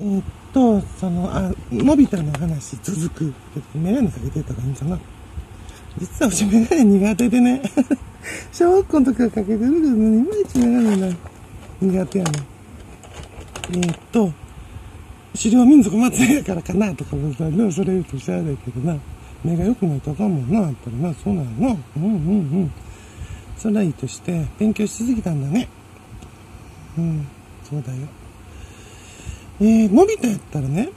えーっと、その、あ、のび太の話続く。メガネかけてたらいいんかな。実はうちメガネ苦手でね。小学校の時からかけてるけど、いまいちメガネな。苦手やね。えーっと、狩猟民族祭りやからかなとか思ったら、でもそれ言うとしゃあないけどな。目が良くないとあかんもんな、やっぱりな。そうなんやな。うんうんうん。それはいいとして、勉強しすぎたんだね。うん、そうだよ。えー、のび太やったらね、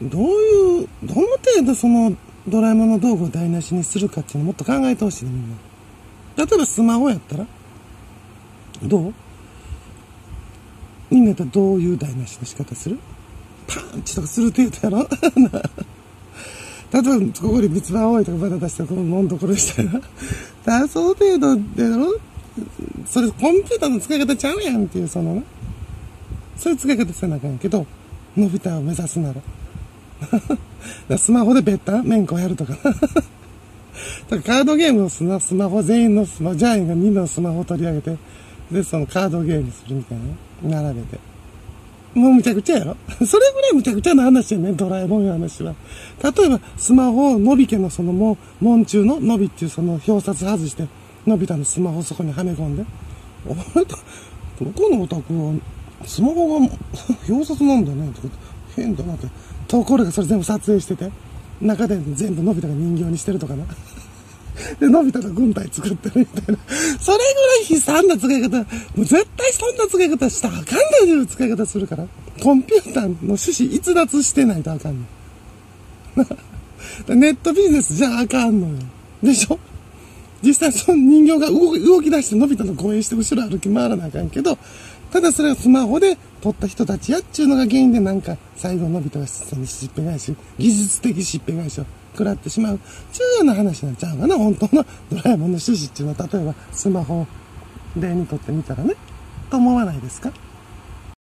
どういう、どの程度そのドラえもんの道具を台無しにするかっていうのもっと考えてほしいね、みんな。例えばスマホやったらどう？みんなやったらどういう台無しの仕方する？パンチとかする程度やろ？例えば、ここに三つ葉多いとかバタ出して、このもんところしたいな。だらその程度でやろ？それコンピューターの使い方ちゃうやんっていう、そのな。そういう使い方せなあかんけど、のび太を目指すなら。スマホで別単面子やるとか。だかカードゲームのスマスマホ、全員のスマホ、ジャインがみんなのスマホを取り上げて、で、そのカードゲームするみたいな。並べて。もうむちゃくちゃやろ それぐらいむちゃくちゃな話やね、ドラえもんの話は。例えば、スマホをのび家のそのもう、門中ののびっていうその表札外して、のび太のスマホをそこにはめ込んで。お前と、どこのお宅は、スマホが 表札なんだね、とか変だなって。ところがそれ全部撮影してて、中で全部のび太が人形にしてるとかな。で、のび太の軍隊作ってるみたいな。それぐらい悲惨な使い方、もう絶対そんな使い方したらあかんないいう使い方するから。コンピューターの趣旨逸脱してないとあかんの。ネットビジネスじゃあかんのよ。でしょ？実際その人形が動き出してのび太の護衛して後ろ歩き回らなあかんけど、ただそれをスマホで撮った人たちやっちゅうのが原因でなんか最後のび太がそのしっぺ返し、技術的しっぺ返しを食らってしまう。ちゅうような話になっちゃうかな、本当の。ドラえもんの趣旨っていうのは、例えばスマホを例にとってみたらね、と思わないですか？